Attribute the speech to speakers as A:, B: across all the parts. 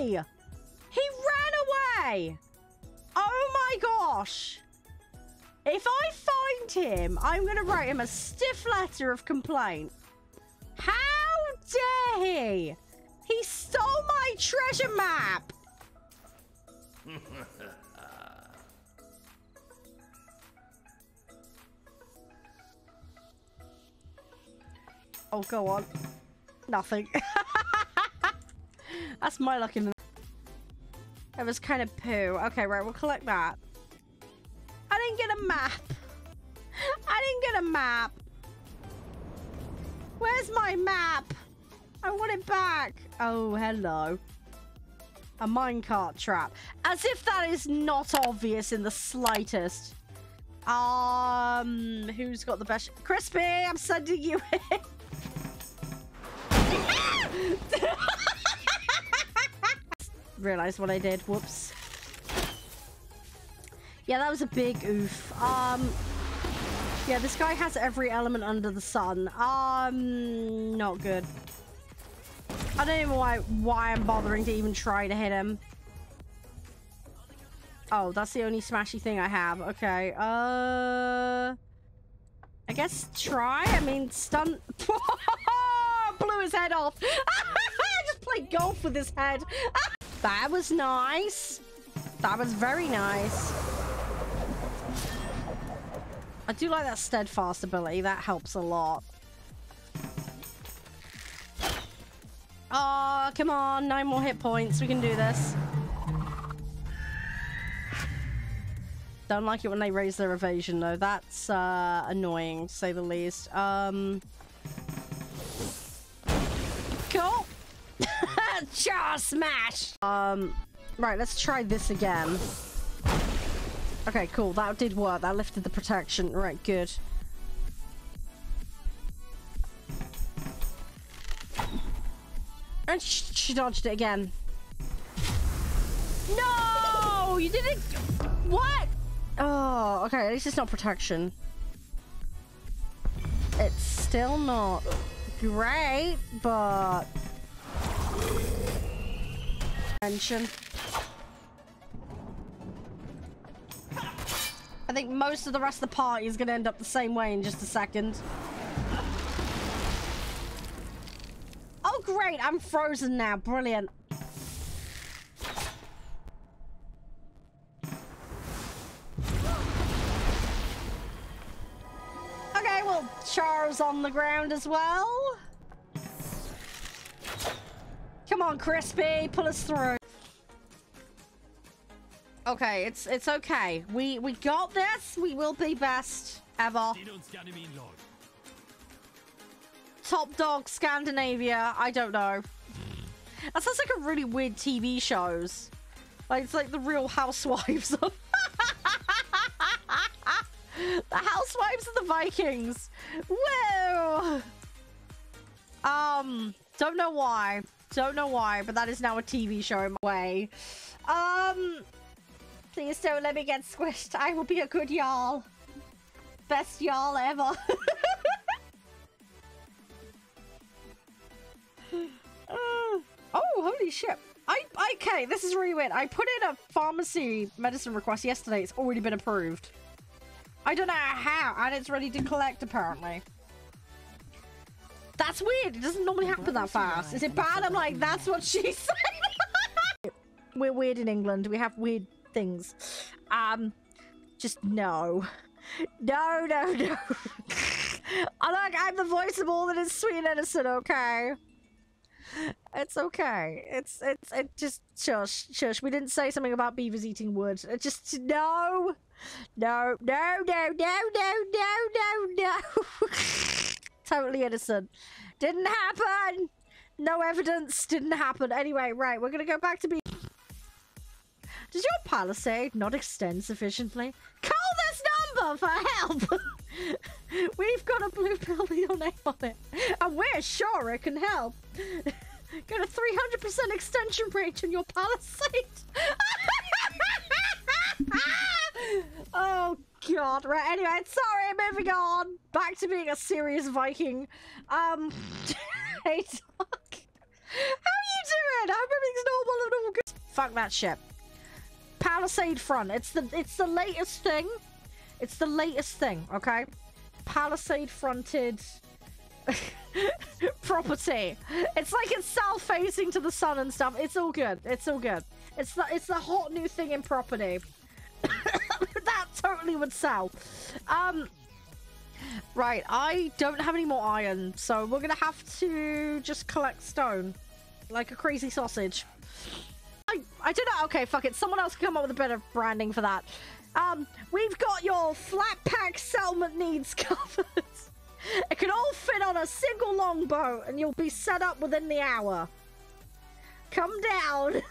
A: He ran away! Oh my gosh! If I find him, I'm going to write him a stiff letter of complaint. How dare he? He stole my treasure map! oh, go on. Nothing. That's my luck in the... It was kind of poo. Okay, right, we'll collect that. I didn't get a map. I didn't get a map. Where's my map? I want it back. Oh, hello. A minecart trap. As if that is not obvious in the slightest. Um, who's got the best? Crispy, I'm sending you in. Realized what I did. Whoops. Yeah, that was a big oof. Um, yeah, this guy has every element under the sun. Um, not good. I don't even know why, why I'm bothering to even try to hit him. Oh, that's the only smashy thing I have. Okay, uh... I guess try? I mean, stun... Blew his head off. I just played golf with his head. that was nice. That was very nice. I do like that steadfast ability. That helps a lot. Oh, come on. Nine more hit points. We can do this. Don't like it when they raise their evasion, though. That's uh, annoying, to say the least. Um... Cool. Jaw smash. Um, right, let's try this again. Okay, cool. That did work. That lifted the protection. Right, good. And sh she dodged it again. No! You didn't... What? Oh, okay. At least it's not protection. It's still not great, but... Mention. I think most of the rest of the party is going to end up the same way in just a second. Oh, great. I'm frozen now. Brilliant. Okay, well, Char's on the ground as well. Come on, Crispy. Pull us through. Okay, it's it's okay. We we got this. We will be best ever. Top dog Scandinavia. I don't know. That sounds like a really weird TV shows. Like it's like the Real Housewives of the Housewives of the Vikings. Whoa. Um, don't know why. Don't know why, but that is now a TV show in my way. Um, Please don't let me get squished. I will be a good jarl. Best jarl ever. uh, oh, holy shit. I, okay, this is really weird. I put in a pharmacy medicine request yesterday. It's already been approved. I don't know how, and it's ready to collect, apparently. That's weird. It doesn't normally happen that fast. Is it bad? I'm like, that's what she said. We're weird in England. We have weird things. Um, just no. No, no, no. I'm like I'm the voice of all that is sweet and innocent, okay? It's okay. It's it's it just shush shush. We didn't say something about beavers eating wood. It just no. No, no, no, no, no, no, no, no. totally innocent. Didn't happen. No evidence. Didn't happen. Anyway, right, we're gonna go back to be does your palisade not extend sufficiently? Call this number for help! We've got a blue pill with your name on it, and we're sure it can help. Got a 300% extension range in your palisade. god. Right, anyway, sorry, moving on. Back to being a serious Viking. Um, hey, Doc. How you doing? I hope everything's normal and all good. Fuck that shit. Palisade front. It's the it's the latest thing. It's the latest thing, okay? Palisade fronted property. It's like it's south facing to the sun and stuff. It's all good. It's all good. It's the it's the hot new thing in property. Totally would sell. Um Right, I don't have any more iron, so we're gonna have to just collect stone. Like a crazy sausage. I, I don't know. Okay, fuck it. Someone else can come up with a better branding for that. Um, we've got your flat pack settlement needs covered. it can all fit on a single longboat and you'll be set up within the hour. Come down.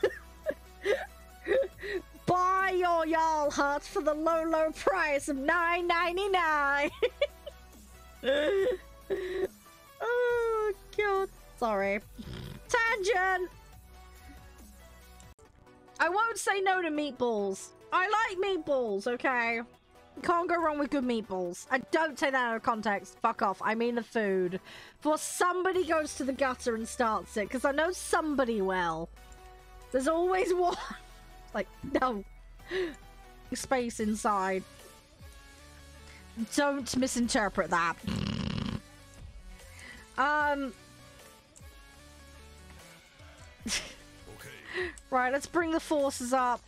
A: Buy your jarl hut for the low, low price of nine ninety nine. oh god. Sorry. Tangent! I won't say no to meatballs. I like meatballs, okay? Can't go wrong with good meatballs. I don't take that out of context. Fuck off. I mean the food. For somebody goes to the gutter and starts it, because I know somebody will. There's always one. Like, no. Space inside. Don't misinterpret that. Um, right, let's bring the forces up.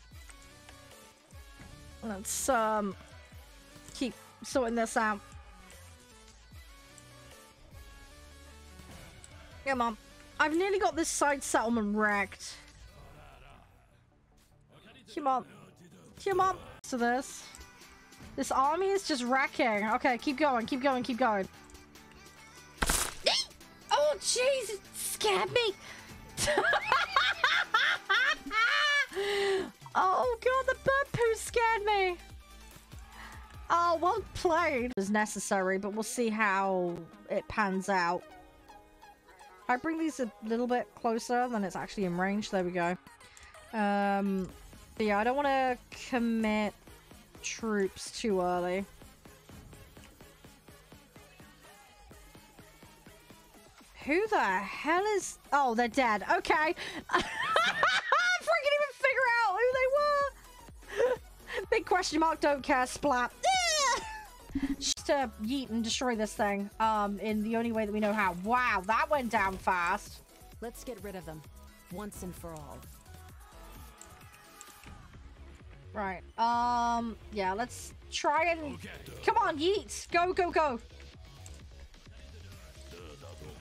A: Let's um keep sorting this out. Come on. I've nearly got this side settlement wrecked. Come on. Come on. To this. This army is just wrecking. Okay, keep going, keep going, keep going. oh, jeez! It scared me! oh god, the bird poo scared me. Oh, well played. It was necessary, but we'll see how it pans out. I bring these a little bit closer, then it's actually in range. There we go. Um, yeah, I don't want to commit troops too early. Who the hell is... Oh, they're dead. Okay. I freaking even figure out who they were. Big question mark, don't care, splat. Just to yeet and destroy this thing um, in the only way that we know how. Wow, that went down fast.
B: Let's get rid of them, once and for all.
A: Right, um, yeah, let's try and... Come on, yeet! Go, go, go!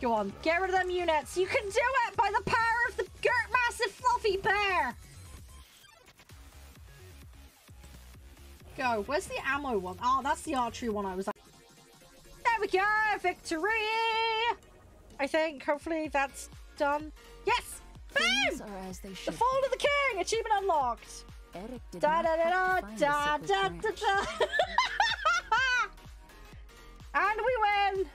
A: Go on, get rid of them units. You can do it by the power of the Gert Massive Fluffy Bear. Go. Where's the ammo one? Oh, that's the archery one I was like. There we go. Victory. I think. Hopefully that's done. Yes. Boom.
B: are as they should
A: The Fall of the King. Achievement unlocked.
B: Eric did
A: Da
B: not
A: da da da da da da da. and we win.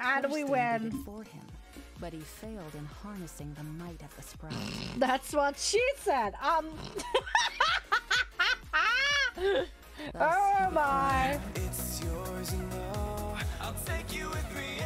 A: And we
B: Thorstein
A: win.
B: for him, but he failed in harnessing the might of the sprout.
A: That's what she said. Um. oh my.
C: It's yours and. I'll take you with me,